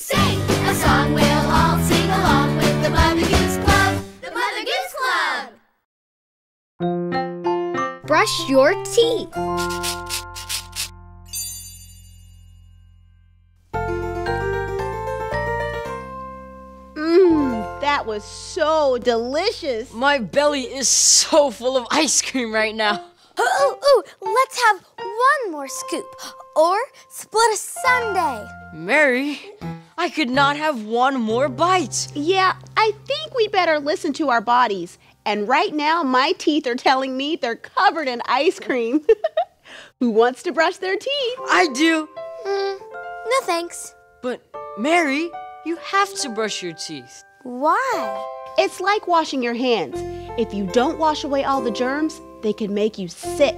Sing a song we'll all sing along with the Mother Goose Club. The Mother Goose Club. Brush your teeth. Mmm, that was so delicious. My belly is so full of ice cream right now. Ooh, ooh, ooh, let's have one more scoop. Or split a sundae. Mary, I could not have one more bite. Yeah, I think we better listen to our bodies. And right now, my teeth are telling me they're covered in ice cream. Who wants to brush their teeth? I do. Mm, no thanks. But, Mary, you have to brush your teeth. Why? It's like washing your hands. If you don't wash away all the germs, they can make you sick.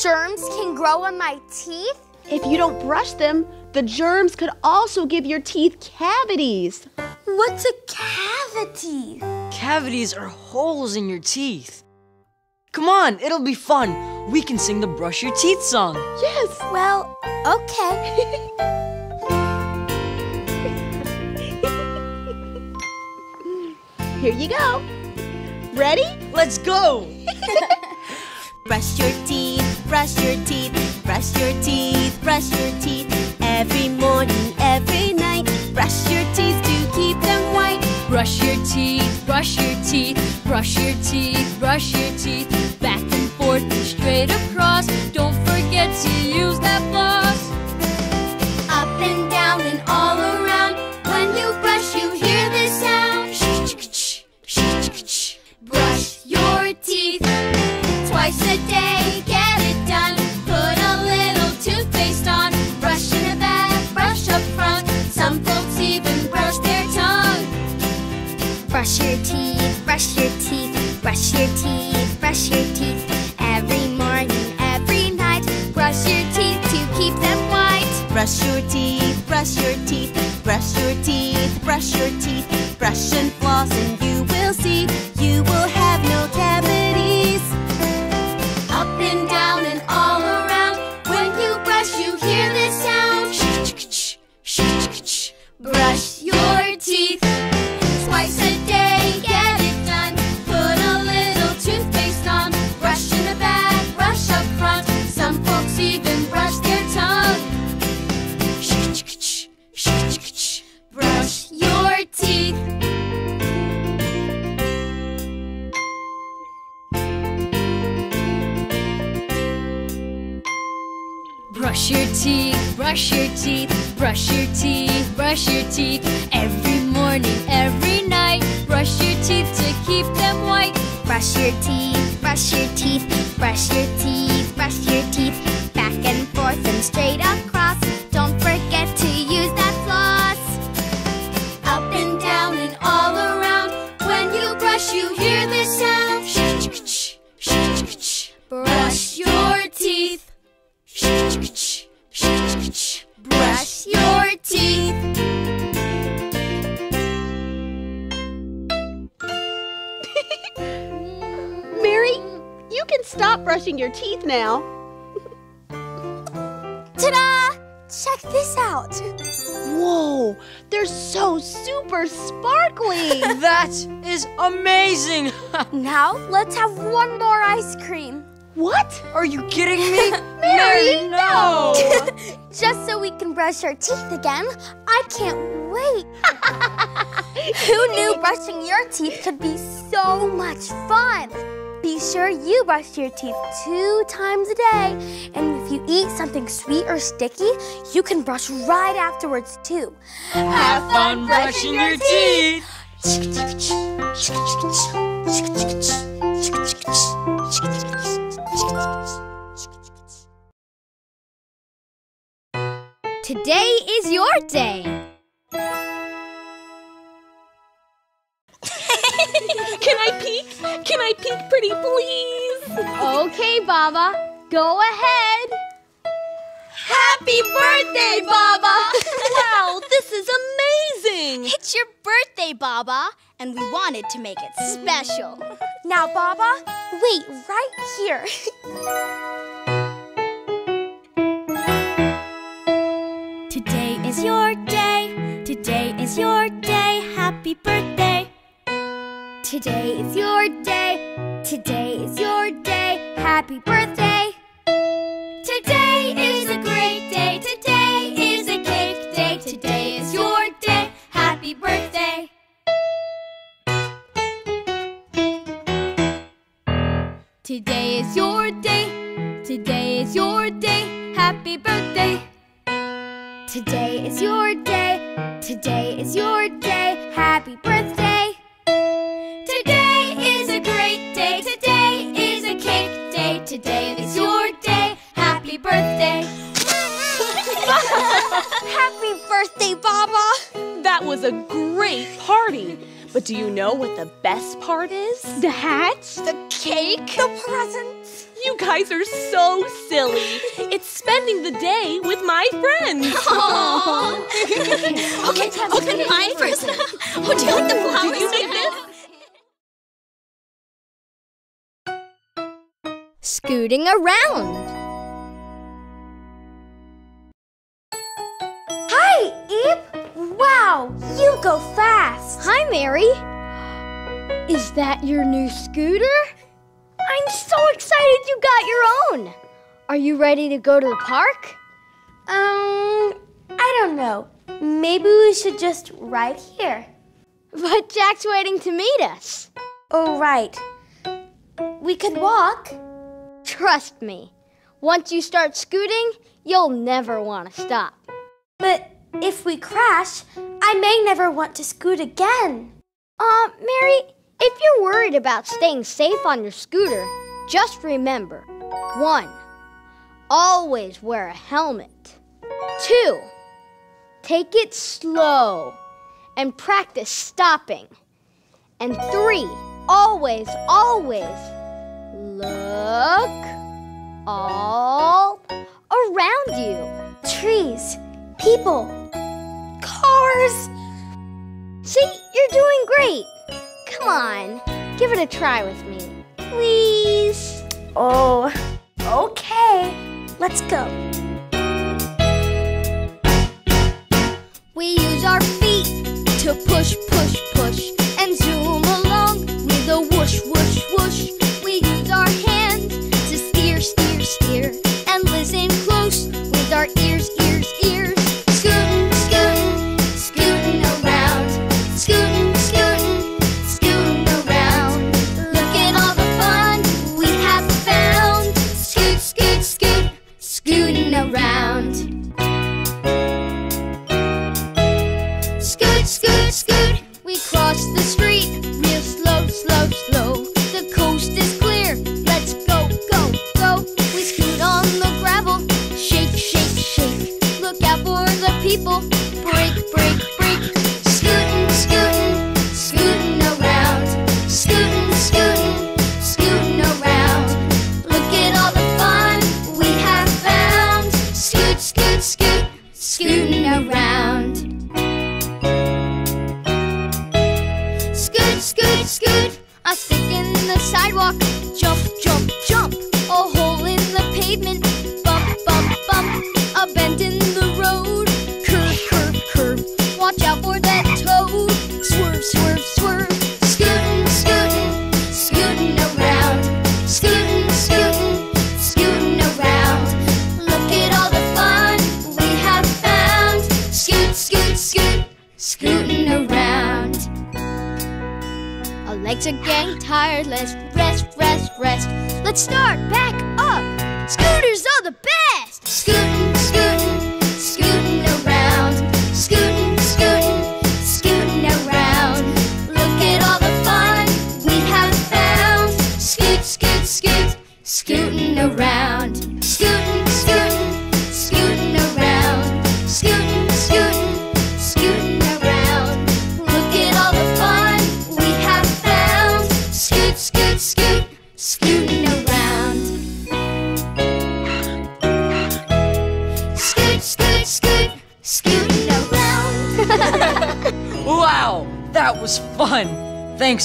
Germs can grow on my teeth? If you don't brush them, the germs could also give your teeth cavities. What's a cavity? Cavities are holes in your teeth. Come on, it'll be fun. We can sing the brush your teeth song. Yes. Well, okay. Here you go. Ready? Let's go. Brush your teeth, brush your teeth, brush your teeth, brush your teeth. Every morning, every night, brush your teeth to keep them white. Brush your teeth, brush your teeth, brush your teeth, brush your teeth. Back and forth and straight across. Don't forget to use that floss. Brush your teeth, brush your teeth. Every morning, every night, Brush your teeth to keep them white. Brush your teeth, brush your teeth, brush your teeth, brush your teeth. Brush and floss, and you Brush your teeth, brush your teeth, brush your teeth, brush your teeth. Every morning, every night, brush your teeth to keep them white. brush your teeth, brush your teeth, brush your teeth, sparkly. that is amazing. Now, let's have one more ice cream. what? Are you kidding me? Mary, no. Just so we can brush our teeth again. I can't wait. Who knew brushing your teeth could be so much fun? Be sure you brush your teeth two times a day. And if you eat something sweet or sticky, you can brush right afterwards too. Have fun brushing your teeth. Today is your day. Can I peek, pretty please? Okay, Baa Baa, go ahead. Happy birthday, Baa Baa! wow, this is amazing! It's your birthday, Baa Baa, and we wanted to make it special. Now, Baa Baa, wait right here. Today is your day. Today is your day. Happy birthday. Today is your day. Today is your day. Happy birthday. Today is a great day. Today is a cake day. Today is your day. Happy birthday. Today is your day. Today is your day. Happy birthday. Today is your day. Today is your day. Happy birthday. Happy birthday, Baa Baa. That was a great party. But do you know what the best part is? The hats? The cake. The presents. You guys are so silly. It's spending the day with my friends. Okay, open mine first. Would you like the flowers? Did you this? Scooting around. Is that your new scooter? I'm so excited you got your own. Are you ready to go to the park? Um, I don't know. Maybe we should just ride here. But Jack's waiting to meet us. Oh, right. We could walk. Trust me, once you start scooting, you'll never want to stop. But if we crash, I may never want to scoot again. Uh, Mary, if you're worried about staying safe on your scooter, just remember one, always wear a helmet. Two, take it slow and practice stopping. And three, always, always look all around you. Trees, people, cars. See, you're doing great. Come on, give it a try with me. Please. Oh, okay. Let's go. We use our feet to push, push, push, and zoom along with a whoosh, whoosh, whoosh.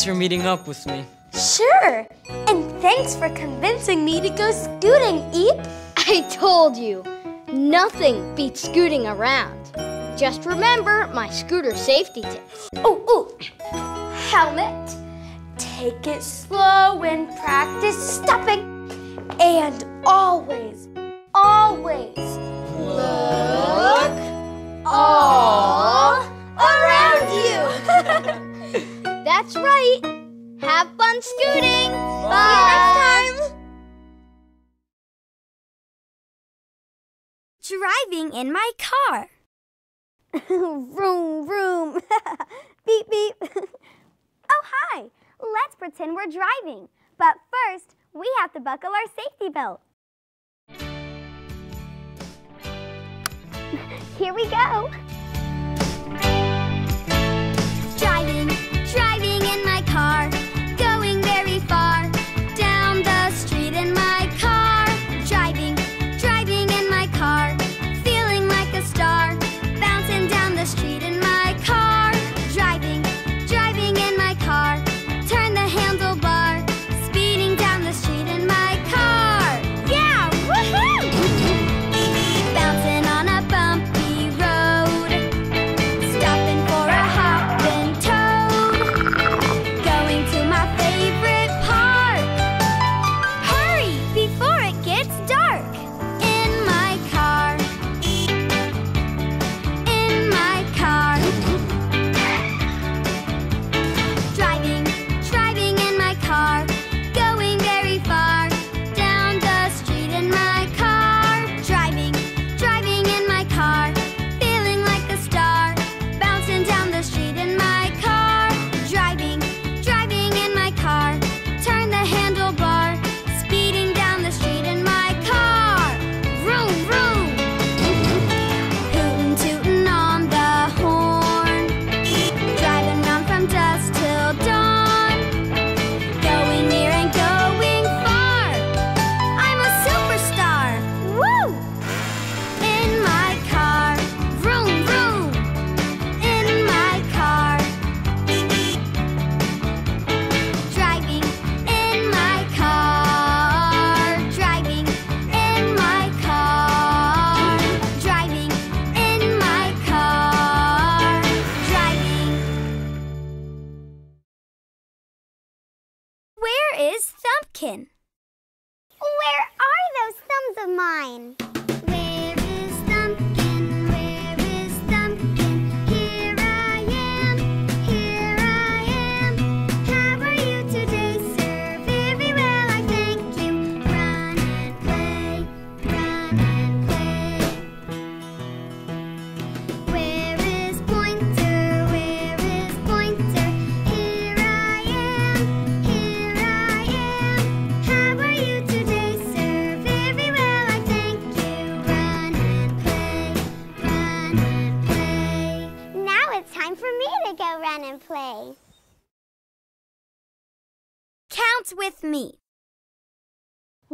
Thanks for meeting up with me. Sure. And thanks for convincing me to go scooting, Eep. I told you, nothing beats scooting around. Just remember my scooter safety tips. Oh, oh, helmet. Take it slow and practice stopping. And always, always look all around you. That's right. Have fun scooting. Bye. See you next time. Driving in my car. vroom, vroom. beep, beep. oh, hi. Let's pretend we're driving. But first, we have to buckle our safety belt. Here we go.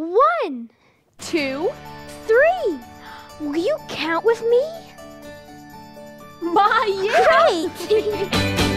One, two, three. Will you count with me? My! Great!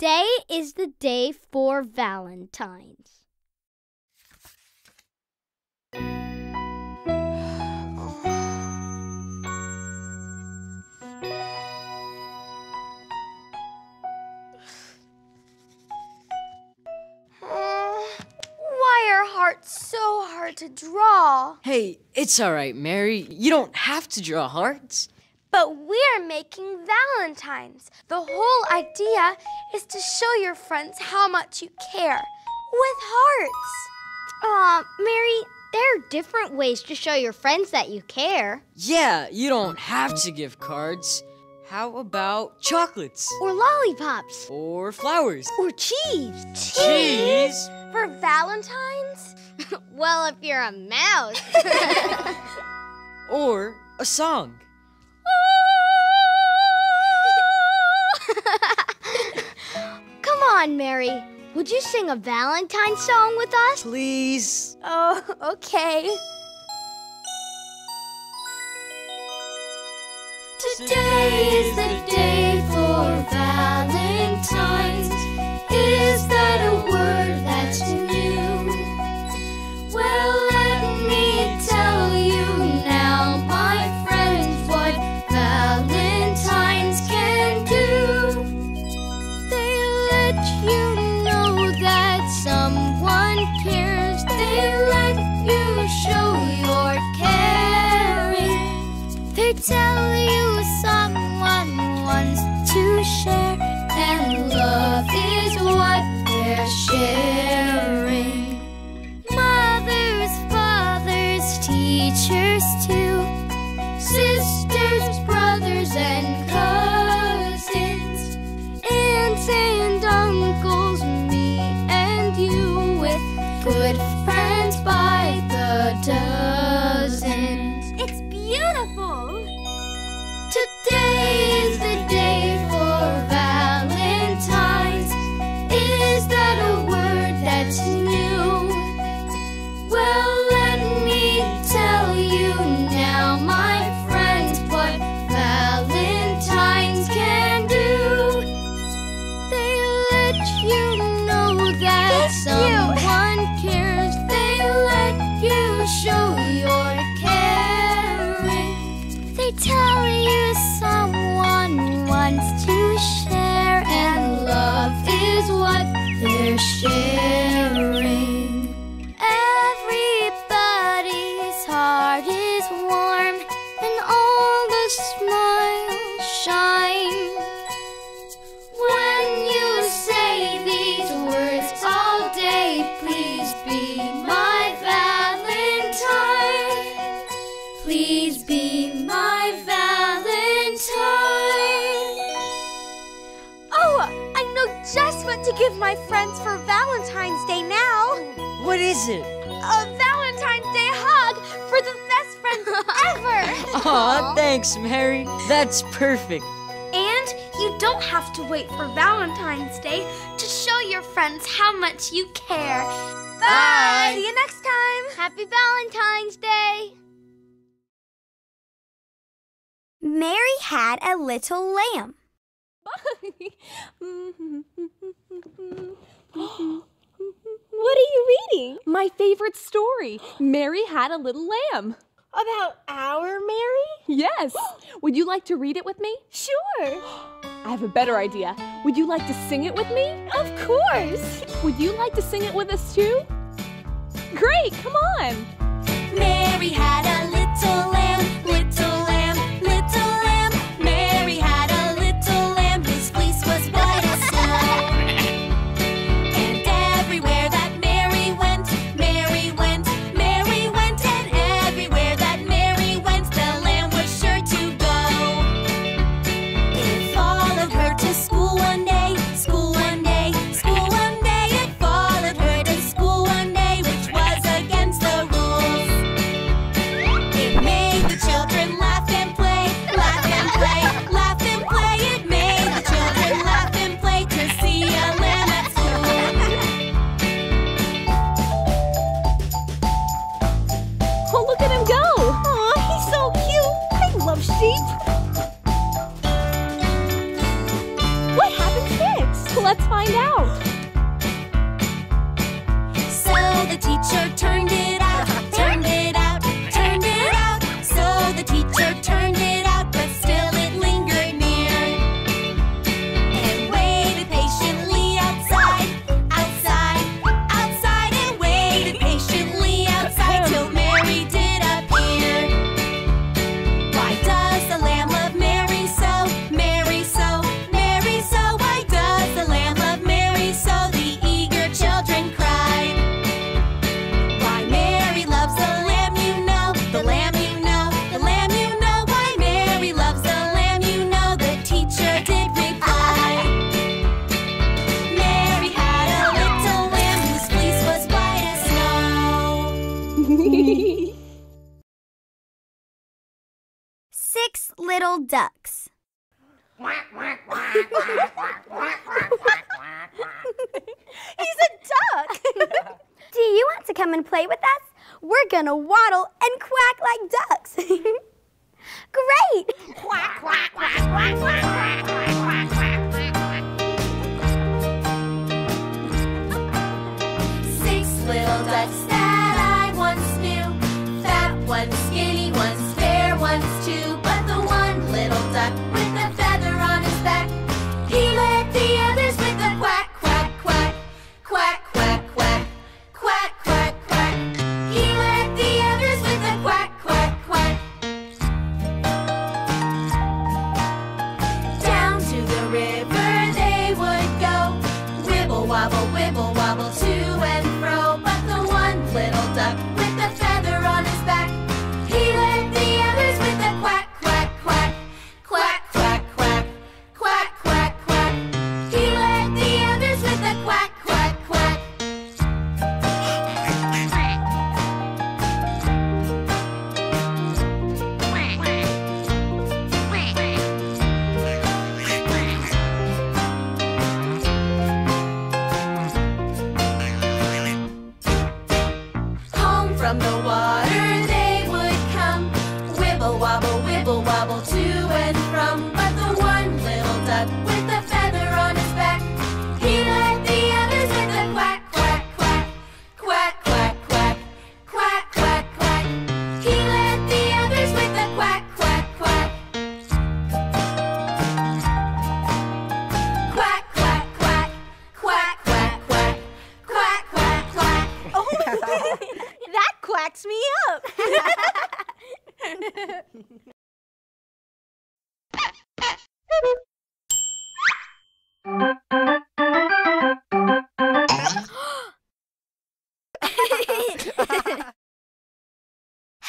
Today is the day for Valentine's. Why are hearts so hard to draw? Hey, it's all right, Mary. You don't have to draw hearts. But we're making Valentine's. The whole idea is to show your friends how much you care with hearts. Aw, Mary, there are different ways to show your friends that you care. Yeah, you don't have to give cards. How about chocolates? Or lollipops. Or flowers? Or cheese. Cheese? For Valentine's? well, if you're a mouse. Or a song? On, Mary. Would you sing a Valentine song with us? Please? Oh, okay. Today is the day for Valentine's. Thanks, Mary. That's perfect. And you don't have to wait for Valentine's Day to show your friends how much you care. Bye. See you next time. Happy Valentine's Day. Mary had a little lamb. What are you reading? My favorite story. Mary had a little lamb. About our Mary? Yes. Would you like to read it with me? Sure. I have a better idea. Would you like to sing it with me? Of course. Would you like to sing it with us too? Great, come on. Mary had a little lamb,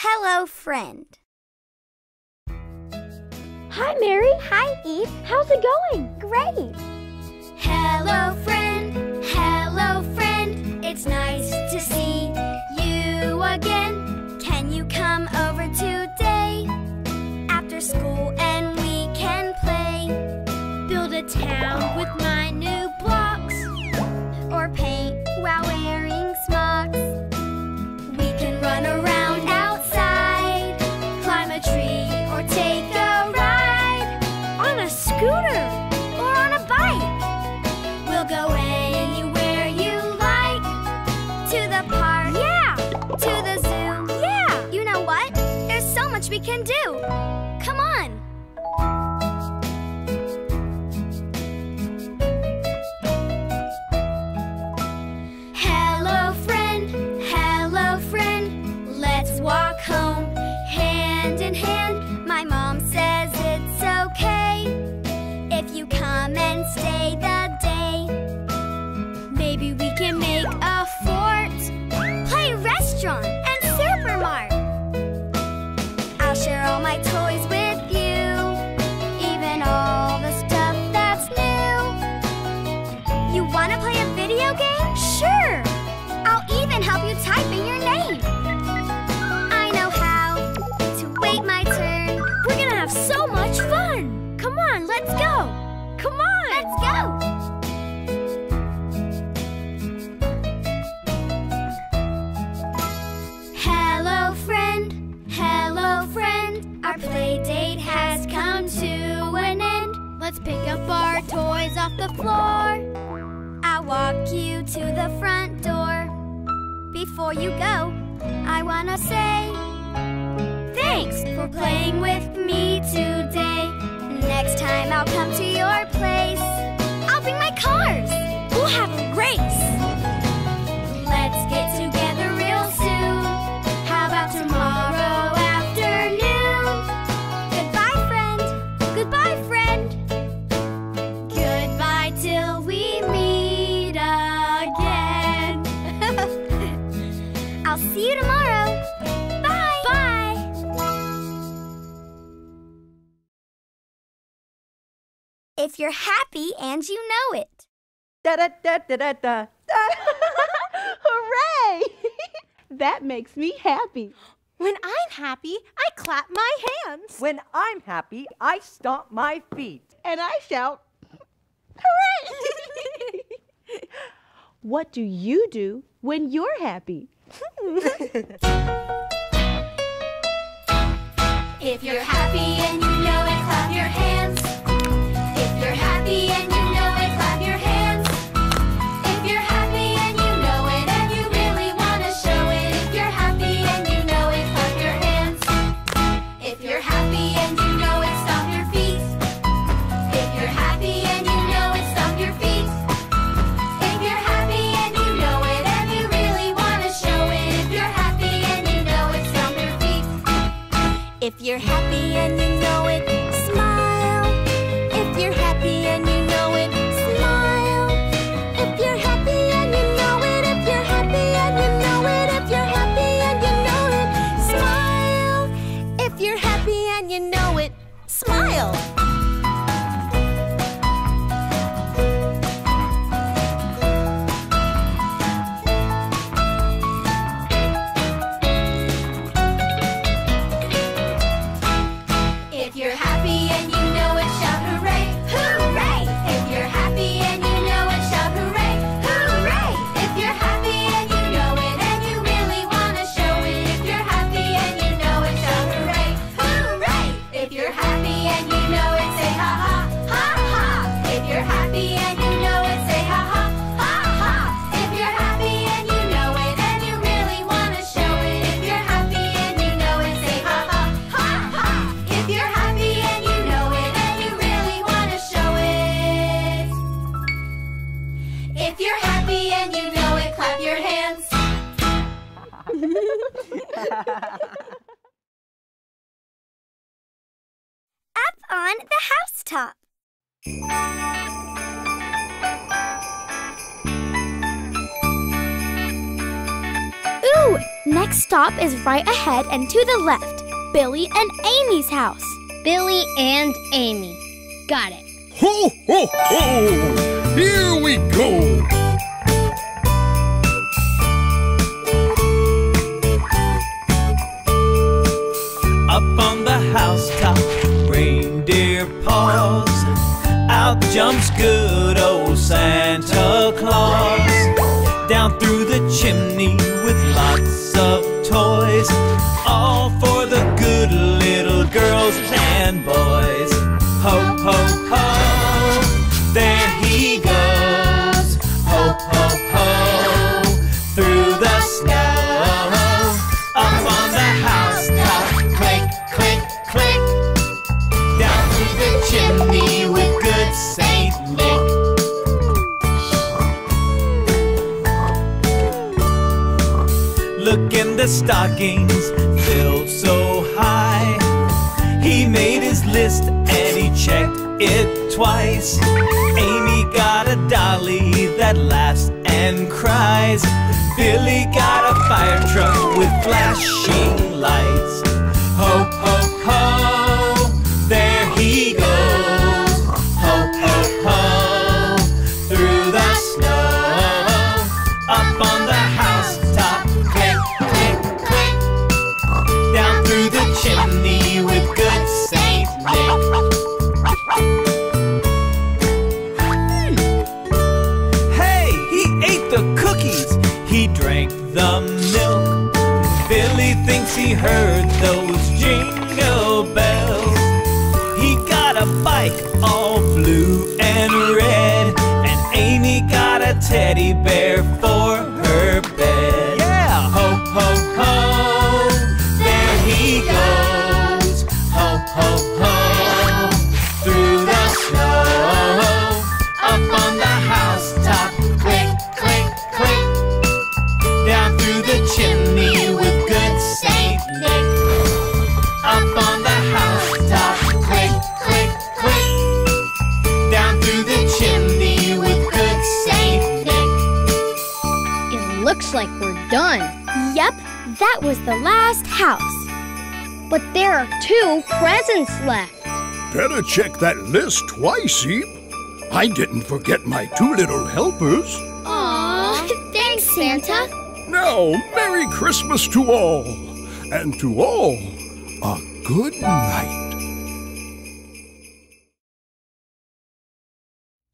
Hello, friend. Hi, Mary. Hi, Eve. How's it going? Great. Hello, friend. Hello, friend. It's nice to see you again. Can you come over today? After school and we can play. Build a town with my new you're happy and you know it. Da da da da da da. Hooray! that makes me happy. When I'm happy, I clap my hands. When I'm happy, I stomp my feet. And I shout, Hooray! what do you do when you're happy? if you're happy and you know it, Up on the housetop. Ooh! Next stop is right ahead and to the left. Billy and Amy's house. Billy and Amy. Got it. Ho, ho, ho! Here we go! housetop. Reindeer paws, out jumps good old Santa Claus. Down through the chimney with lots of toys. stockings filled so high. He made his list and he checked it twice. Amy got a dolly that laughs and cries. Billy got a fire truck with flashing lights. teddy bear the last house. But there are two presents left. Better check that list twice, Eep. I didn't forget my two little helpers. Aww, thanks, Santa. Now, Merry Christmas to all, and to all, a good night.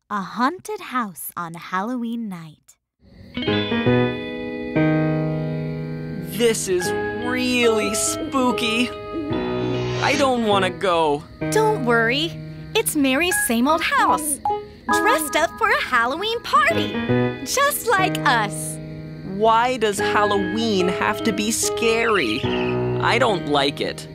A haunted house on Halloween night. This is really spooky. I don't want to go. Don't worry. It's Mary's same old house. Dressed up for a Halloween party. Just like us. Why does Halloween have to be scary? I don't like it.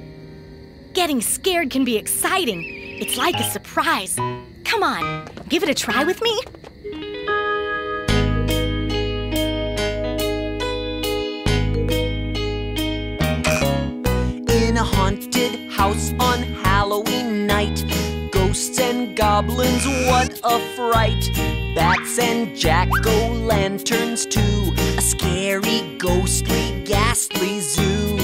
Getting scared can be exciting. It's like a surprise. Come on, give it a try with me. A haunted house on Halloween night, ghosts and goblins, what a fright! Bats and jack o' lanterns, too, a scary, ghostly, ghastly zoo.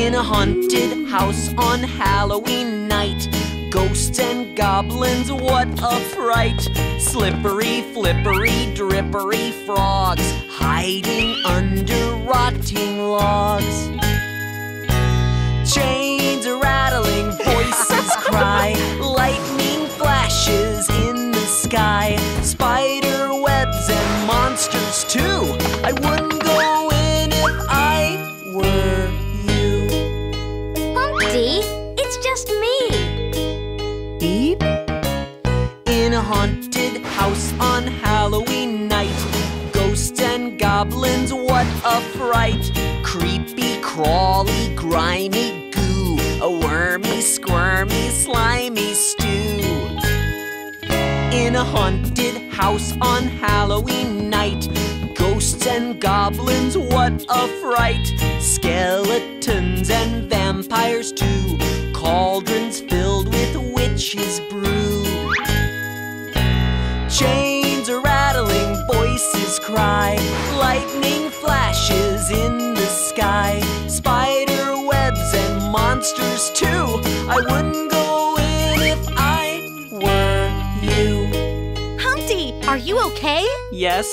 In a haunted house on Halloween night, ghosts and goblins, what a fright! Slippery, flippery, drippery frogs, hiding under rotting logs. Cry, lightning flashes in the sky, spider webs and monsters too. I wouldn't go in if I were you. Humpty, it's just me. Eep. In a haunted house on Halloween night, ghosts and goblins, what a fright! Creepy, crawly, grimy a haunted house on Halloween night, ghosts and goblins, what a fright! Skeletons and vampires too, cauldrons filled with witches' brew. Chains are rattling, voices cry, lightning flashes in the sky, spider webs and monsters too. I wouldn't Yes,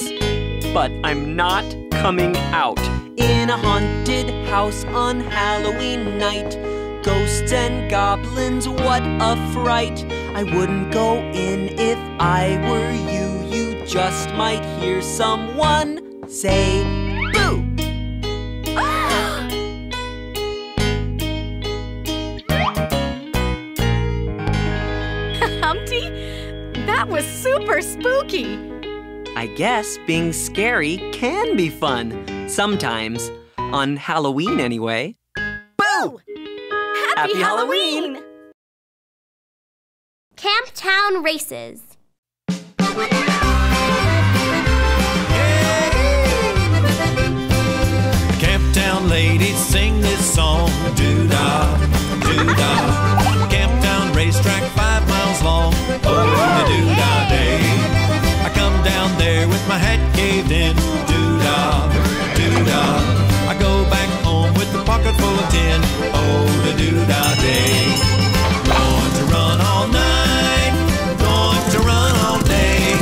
but I'm not coming out. In a haunted house on Halloween night, ghosts and goblins, what a fright! I wouldn't go in if I were you. You just might hear someone say, Boo! Humpty, that was super spooky. I guess being scary can be fun. Sometimes. On Halloween, anyway. Boo! Happy, Happy Halloween! Camptown Races. Camptown ladies sing this song. Doo dah, doo dah. Camptown racetrack five miles long. Oh, the doo down there with my hat caved in. Doo dah, doo dah. I go back home with a pocket full of tin. Oh, the doo dah day. Going to run all night. Going to run all day.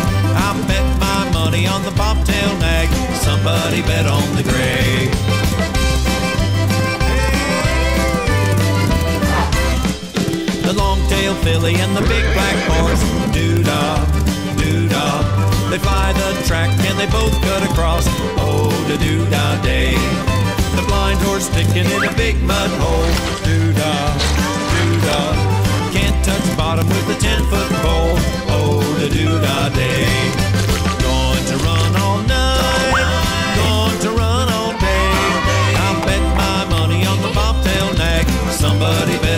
I bet my money on the bobtail nag. Somebody bet on the gray. The long-tailed filly and the big black horse. Doo-dah, doo-dah. They fly the track and they both cut across. Oh, the doo-dah day. The blind horse sticking in a big mud hole. Doo-dah, doo-dah. Can't touch bottom with a ten-foot pole. Oh, the doo-dah day. Going to run all night. Going to run all day. I bet my money on the bobtail nag. Somebody bet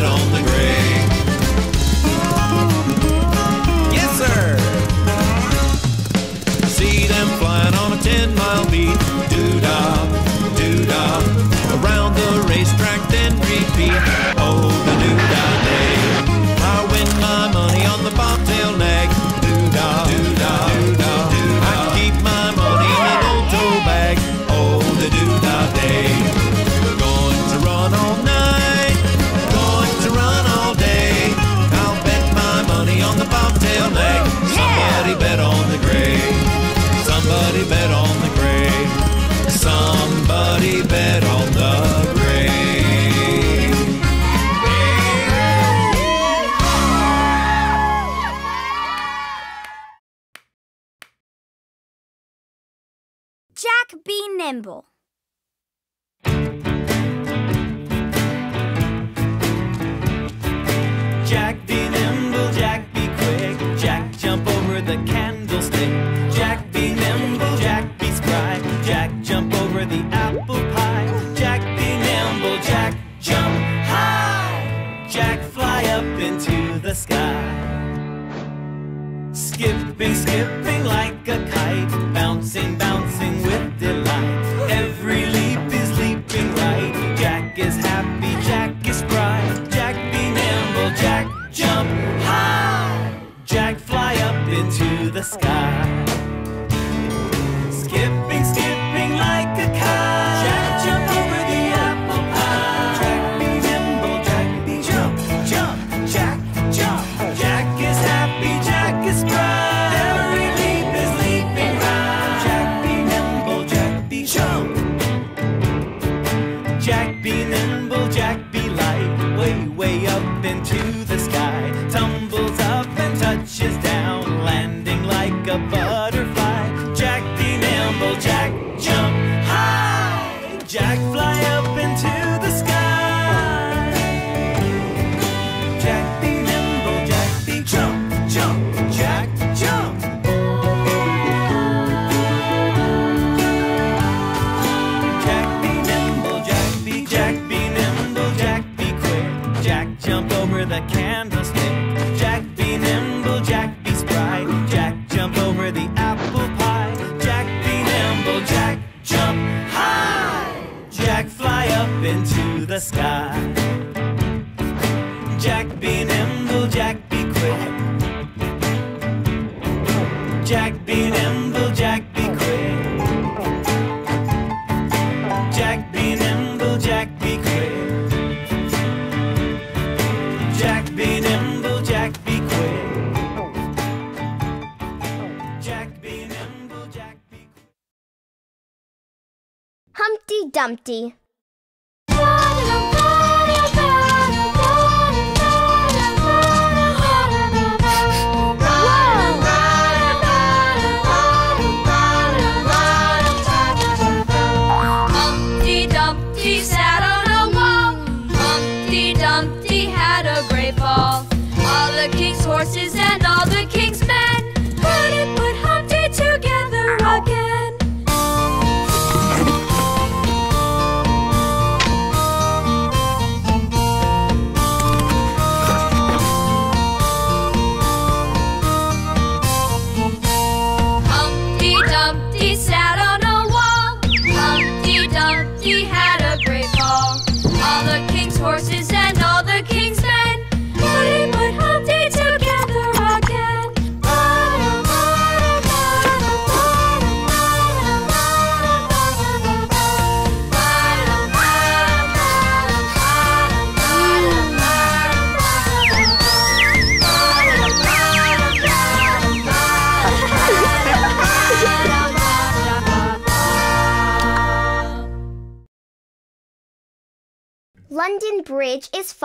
empty.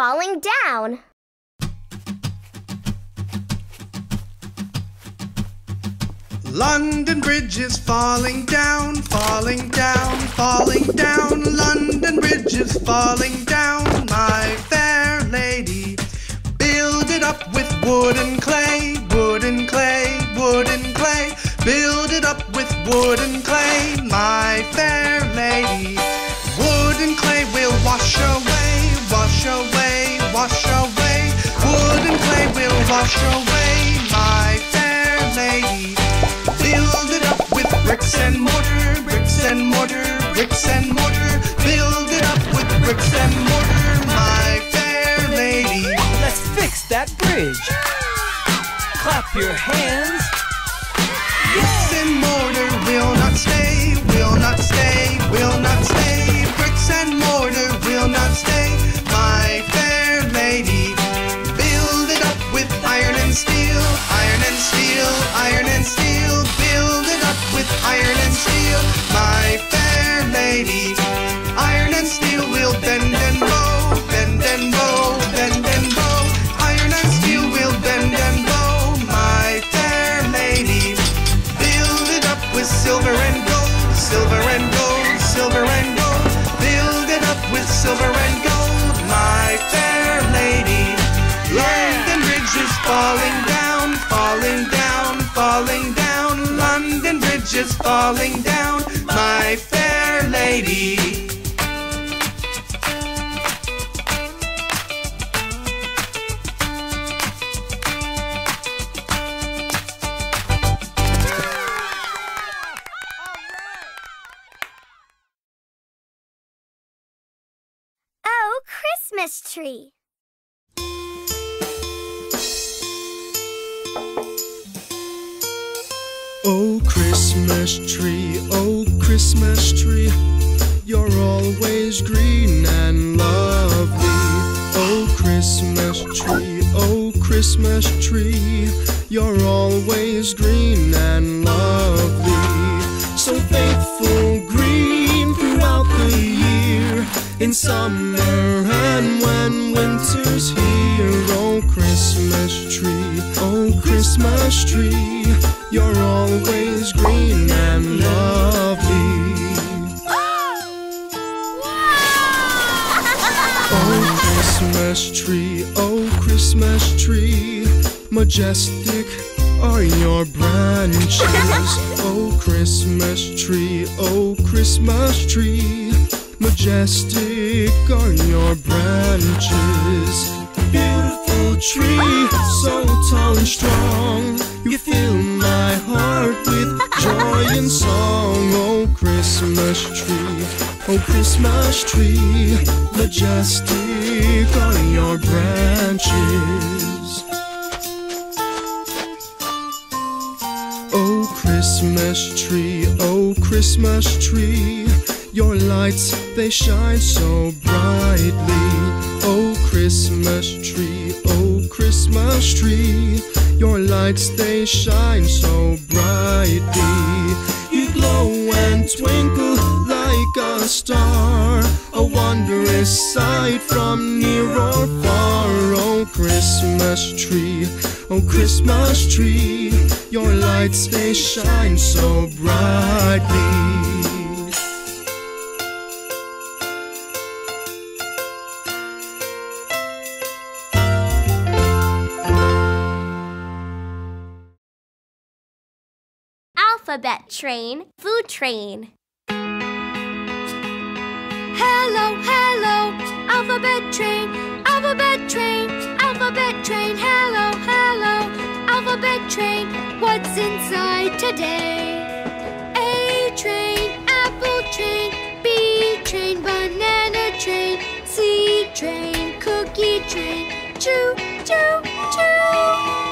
falling down. London Bridge is falling down, falling down, falling down. London Bridge is falling down, my fair lady. Build it up with wood and clay, wood and clay, wood and clay. Build it up with wood and clay. away my fair lady. Build it up with bricks and mortar, bricks and mortar, bricks and mortar. Build it up with bricks and mortar, my fair lady. Let's fix that bridge. Clap your hands. Bricks and mortar will not stay. Iron falling down, my fair lady. Oh, Christmas tree. Oh, Christmas tree, oh, Christmas tree, you're always green and lovely. Oh, Christmas tree, oh, Christmas tree, you're always green and lovely. So faithful, green throughout the year, in summer and when winter's here. Oh, Christmas tree, oh, Christmas tree, you're always green and lovely. Oh, oh, Christmas tree, oh, Christmas tree, majestic are your branches. Oh, Christmas tree, oh, Christmas tree, majestic are your branches. Tree, so tall and strong, you fill my heart with joy and song. Oh, Christmas tree, oh, Christmas tree, majestic are your branches. Oh, Christmas tree, oh, Christmas tree, your lights they shine so brightly. Oh, Christmas tree, oh, Christmas tree, your lights they shine so brightly. You glow and twinkle like a star, a wondrous sight from near or far. Oh, Christmas tree, oh, Christmas tree, your lights they shine so brightly. Alphabet train, food train. Hello, hello, alphabet train, alphabet train, alphabet train. Hello, hello, alphabet train. What's inside today? A train, apple train, B train, banana train, C train, cookie train. Choo, choo, choo.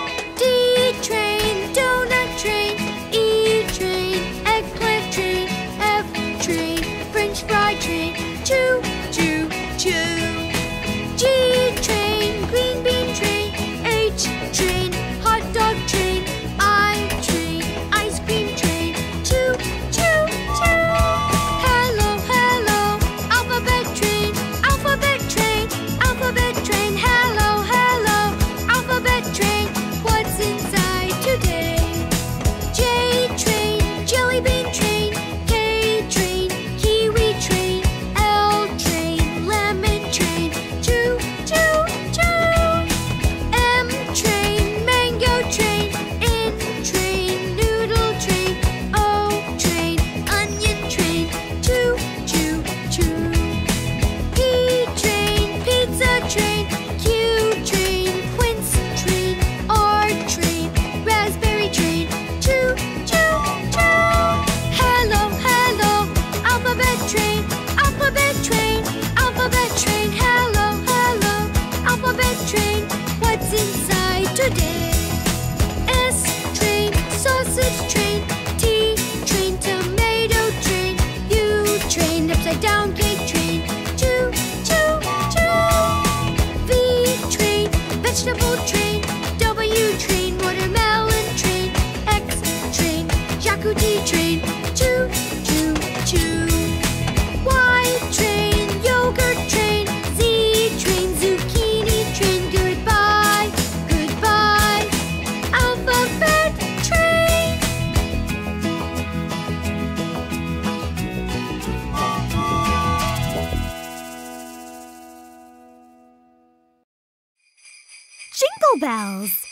Jingle bells.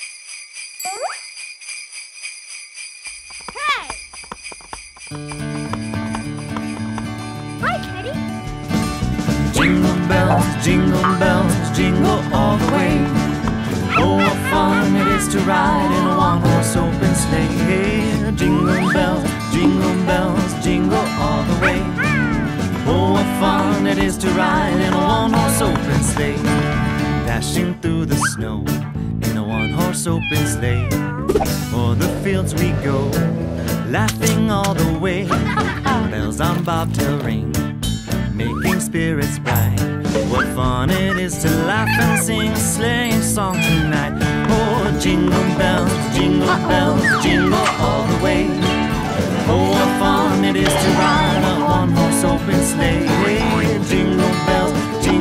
Hey! Hi, Kenny. Jingle bells, jingle bells, jingle all the way. Oh, what fun it is to ride in a one-horse open sleigh. Jingle bells, jingle bells, jingle all the way. Ah. Oh, what fun it is to ride in a one-horse open sleigh. Dashing through the snow in a one-horse open sleigh. O'er the fields we go, laughing all the way. Bells on bobtail ring making spirits bright. What fun it is to laugh and sing a sleighing song tonight. Oh, jingle bells, jingle bells, jingle all the way. Oh, what fun it is to ride a one-horse open sleigh. Jingle